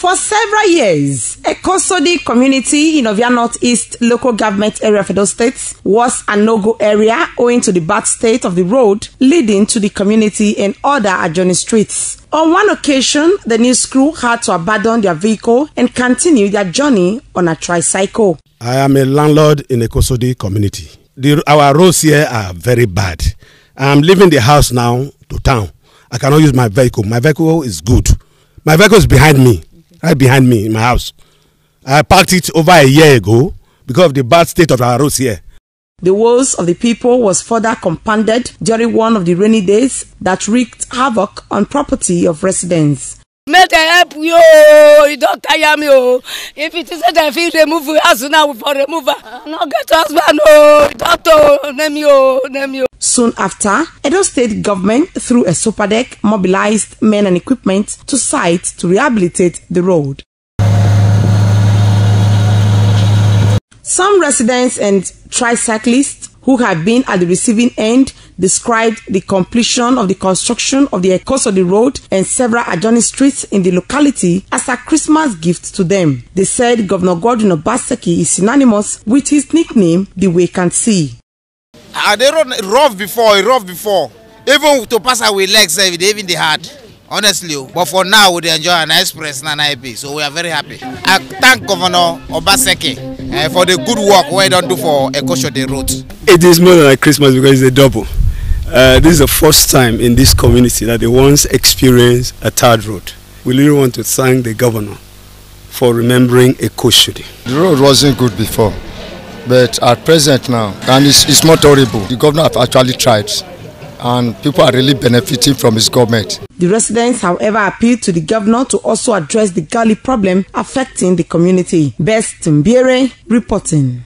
For several years, Ekosodin community in Ovia Northeast local government area of Edo State was a no-go area owing to the bad state of the road leading to the community and other adjoining streets. On one occasion, the news crew had to abandon their vehicle and continue their journey on a tricycle. I am a landlord in Ekosodin community. The, our roads here are very bad. I'm leaving the house now to town. I cannot use my vehicle. My vehicle is good. My vehicle is behind me right behind me in my house. I parked it over a year ago because of the bad state of our roads here. The woes of the people was further compounded during one of the rainy days that wreaked havoc on property of residents. Make dem help you ooo e don tire me ooo if it is say dem fit remove house now for remove am i no get husband ooo doctor name me ooo name me ooo. Soon after, Edo State government, through a super deck, mobilized men and equipment to site to rehabilitate the road. Some residents and tricyclists who have been at the receiving end described the completion of the construction of the course of the road and several adjoining streets in the locality as a Christmas gift to them. They said Governor Godwin Obaseki is synonymous with his nickname, the Wake and See. Ah, they run rough before, rough before. Even to pass our legs, eh, even they hard. Honestly, oh. but for now we enjoy an express and an IP, so we are very happy. I thank Governor Obaseki uh, for the good work we don't do for Ekosho the road. It is more than a Christmas because it's a double. Uh, this is the first time in this community that they once experienced a third road. We really want to thank the governor for remembering Ekoshodi. The road wasn't good before. But at present now, and it's, it's not horrible. The governor have actually tried and people are really benefiting from his government. The residents, however, appealed to the governor to also address the gully problem affecting the community. Best Mbiere reporting.